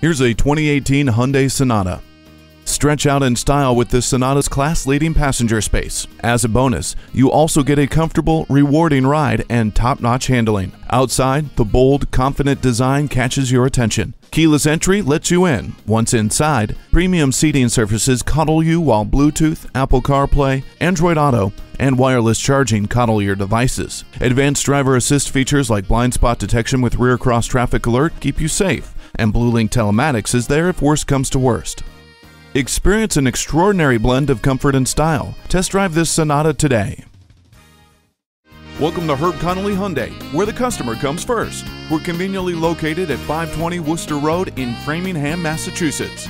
Here's a 2018 Hyundai Sonata. Stretch out in style with this Sonata's class-leading passenger space. As a bonus, you also get a comfortable, rewarding ride and top-notch handling. Outside, the bold, confident design catches your attention. Keyless entry lets you in. Once inside, premium seating surfaces cuddle you while Bluetooth, Apple CarPlay, Android Auto, and wireless charging cuddle your devices. Advanced driver assist features like blind spot detection with rear cross traffic alert keep you safe, and BlueLink telematics is there if worst comes to worst. Experience an extraordinary blend of comfort and style. Test drive this Sonata today. Welcome to Herb Connolly Hyundai, where the customer comes first. We're conveniently located at 520 Worcester Road in Framingham, Massachusetts.